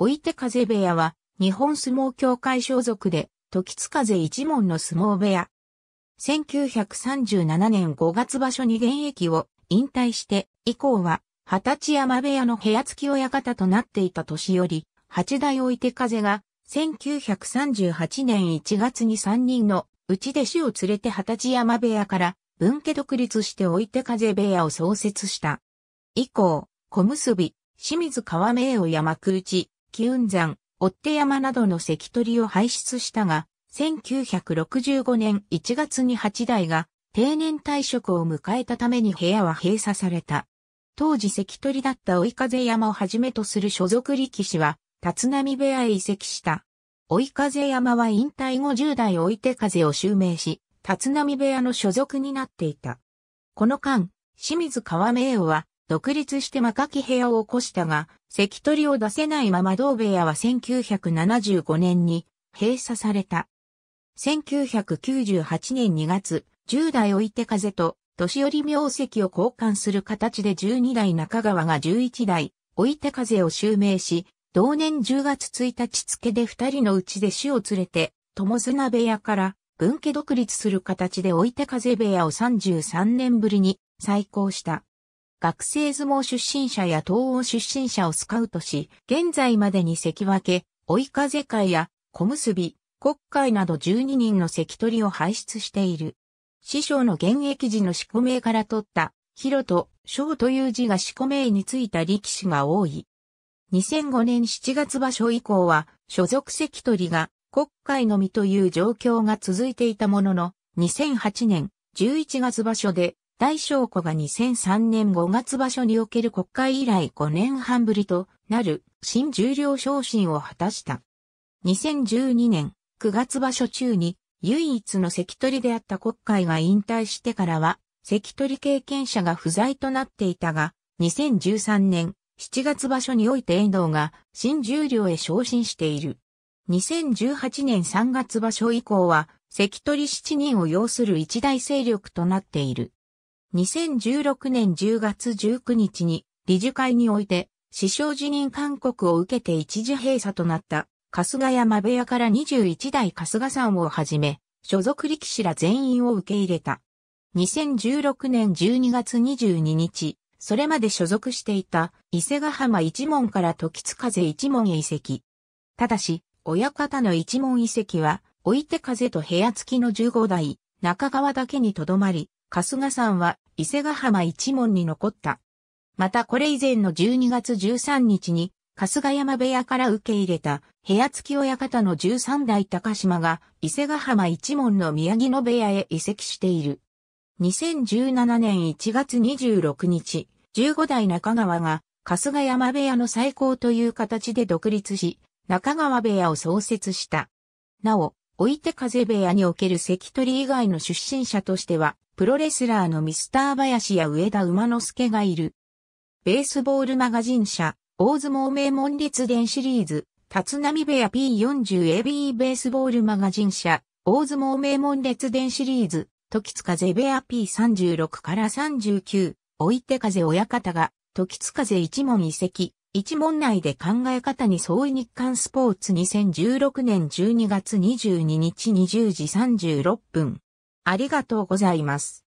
追手風部屋は、日本相撲協会所属で、時津風一門の相撲部屋。1937年5月場所に現役を引退して、以降は、二十歳山部屋の部屋付き親方となっていた年より、八代追手風が、1938年1月に3人の内弟子を連れて二十歳山部屋から分家独立して追手風部屋を創設した。以降、小結、清水川名を山口、木雲山、追手山などの関取を輩出したが、1965年1月に八代が定年退職を迎えたために部屋は閉鎖された。当時関取だった追い風山をはじめとする所属力士は、立浪部屋へ移籍した。追い風山は引退後10代追い手風を襲名し、立浪部屋の所属になっていた。この間、清水川名誉は独立して若き部屋を起こしたが、関取を出せないまま同部屋は1975年に閉鎖された。1998年2月、10代置いて風と、年寄り名跡を交換する形で12代中川が11代、置いて風を襲名し、同年10月1日付で2人のうちで死を連れて、友綱部屋から分家独立する形で置いて風部屋を33年ぶりに再興した。学生相撲出身者や東欧出身者をスカウトし、現在までに関分、追い風会や小結、国会など12人の関取を輩出している。師匠の現役時の四股名から取った、ヒロと章という字が四股名についた力士が多い。2005年7月場所以降は、所属関取が国会のみという状況が続いていたものの、2008年11月場所で、大将子が2003年5月場所における国会以来5年半ぶりとなる新重量昇進を果たした。2012年9月場所中に唯一の関取であった国会が引退してからは、関取経験者が不在となっていたが、2013年7月場所において遠藤が新重量へ昇進している。2018年3月場所以降は、関取7人を要する一大勢力となっている。2016年10月19日に理事会において、師匠辞任勧告を受けて一時閉鎖となった春日山部屋から21代春日さんをはじめ、所属力士ら全員を受け入れた。2016年12月22日、それまで所属していた伊勢ヶ浜一門から時津風一門へ移籍。ただし、親方の一門移籍は、置いて風と部屋付きの15代、中川だけにとどまり、春日さんは伊勢ヶ浜一門に残った。またこれ以前の12月13日に春日山部屋から受け入れた部屋付き親方の13代高島が伊勢ヶ浜一門の宮城野部屋へ移籍している。2017年1月26日、15代中川が春日山部屋の最高という形で独立し、中川部屋を創設した。なお、置いて風部屋における関取以外の出身者としては、プロレスラーのミスター林や上田馬之助がいる。ベースボールマガジン社、大相撲名門列伝シリーズ、立浪部屋 P40AB ベースボールマガジン社、大相撲名門列伝シリーズ、時津風部屋 P36 から39、置いて風親方が、時津風一門遺跡、一問内で考え方に相違日刊スポーツ2016年12月22日20時36分。ありがとうございます。